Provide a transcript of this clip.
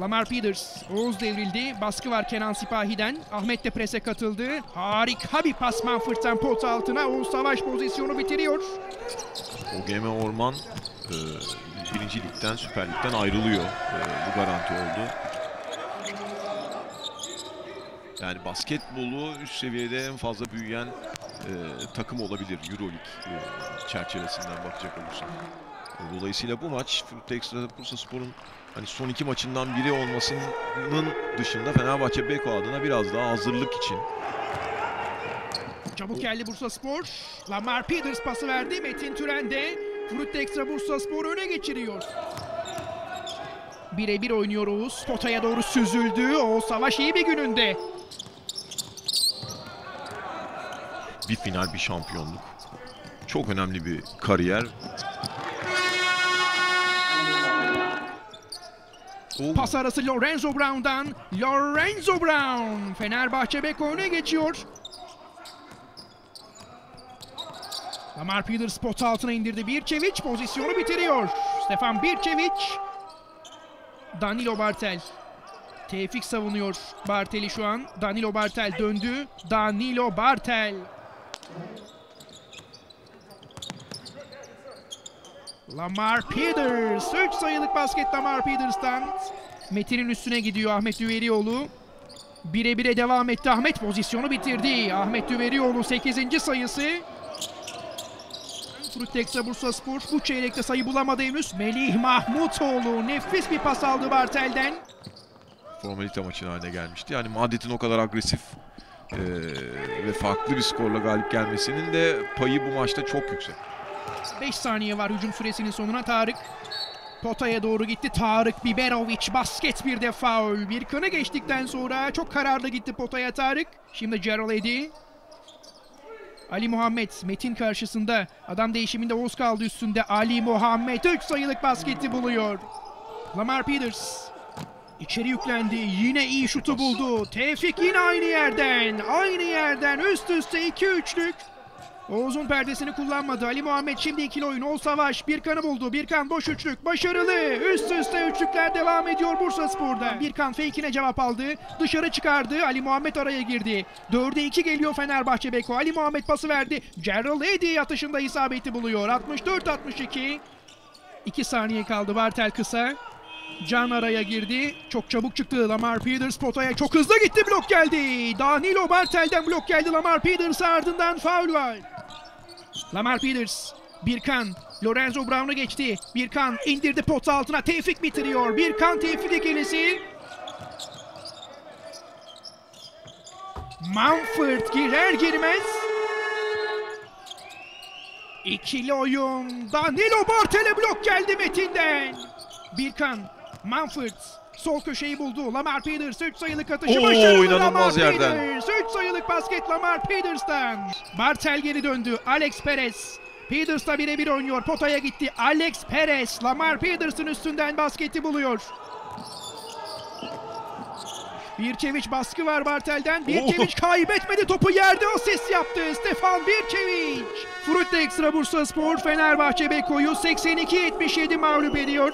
Lamar Peters. Oğuz devrildi. Baskı var Kenan Sipahi'den. Ahmet de prese katıldı. Harika bir pas Manfred'den pot altına. Oğuz Savaş pozisyonu bitiriyor. OGM Orman e, birinci ligden, Süper Lig'den ayrılıyor. E, bu garanti oldu. Yani basketbolu üst seviyede en fazla büyüyen e, takım olabilir Euroleague e, çerçevesinden bakacak olursak. E, Dolayısıyla bu maç Fruit Bursa Spor'un hani son iki maçından biri olmasının dışında Fenerbahçe Beko adına biraz daha hazırlık için Çabuk geldi Bursa Spor. Lamar Peters pası verdi. Metin Türen de Fruit Extra Bursa Spor öne geçiriyor. Birebir oynuyor Oğuz. Potaya doğru süzüldü. Oğuz Savaş iyi bir gününde. bir final bir şampiyonluk. Çok önemli bir kariyer. O Pas arası Lorenzo Brown'dan. Lorenzo Brown. Fenerbahçe Beko öne geçiyor. Lamar Peters pot altına indirdi. Birçeviç pozisyonu bitiriyor. Stefan Birçeviç. Danilo Bartel. Tevfik savunuyor Bartel'i şu an. Danilo Bartel döndü. Danilo Bartel. Lamar Peters. 3 sayılık basket Lamar Peters'tan. Metin'in üstüne gidiyor Ahmet Düverioğlu. Bire bire devam etti. Ahmet pozisyonu bitirdi. Ahmet Düverioğlu 8. sayısı. Frutexa Bursa Spor bu çeyrekte sayı bulamadı henüz. Melih Mahmutoğlu nefis bir pas aldı Bartel'den. formalite maçın haline gelmişti. Yani Madrid'in o kadar agresif eee, ve farklı bir skorla galip gelmesinin de payı bu maçta çok yüksek. 5 saniye var hücum süresinin sonuna Tarık. Potaya doğru gitti Tarık Biberovic basket bir de faul. Bir kanı geçtikten sonra çok kararlı gitti potaya Tarık. Şimdi Gerald Eddy. Ali Muhammed Metin karşısında adam değişiminde Oğuz kaldı üstünde Ali Muhammed 3 sayılık basketi buluyor. Lamar Peters içeri yüklendi yine iyi şutu buldu. Tevfik yine aynı yerden aynı yerden üst üste 2 üçlük. Oğuz'un perdesini kullanmadı. Ali Muhammed şimdi ikili oyun. Oğuz Savaş Birkan'ı buldu. Birkan boş üçlük. Başarılı. Üst üste üçlükler devam ediyor Bursa Spor'da. Birkan fake'ine cevap aldı. Dışarı çıkardı. Ali Muhammed araya girdi. 4'e 2 geliyor Fenerbahçe Beko. Ali Muhammed pası verdi. Gerald Eddy atışında isabeti buluyor. 64-62. 2 saniye kaldı. Bartel kısa. Can araya girdi. Çok çabuk çıktı. Lamar Peters potaya çok hızlı gitti. Blok geldi. Danilo Bartel'den blok geldi. Lamar Peters ardından faul var. Lamar Peters. Birkan. Lorenzo Brown'u geçti. Birkan indirdi pot altına. Tevfik bitiriyor. Birkan Tevfik ikilisi. Manford girer girmez. İkili oyun. Danilo Bartel'e blok geldi Metin'den. Birkan. Manford. Sol köşeyi buldu. Lamar Peters 3 sayılık atışı Oo, başarılı. inanılmaz Lamar yerden. Peters 3 sayılık basket Lamar Peters'tan. Bartel geri döndü. Alex Perez. Peters'la birebir oynuyor. Potaya gitti. Alex Perez. Lamar Peters'ın üstünden basketi buluyor. Birçeviç baskı var Bartel'den. Birçeviç kaybetmedi topu yerde asist yaptı. Stefan Birçeviç. Fruit Extra Bursa Spor Fenerbahçe Beko'yu 82-77 mağlup ediyor.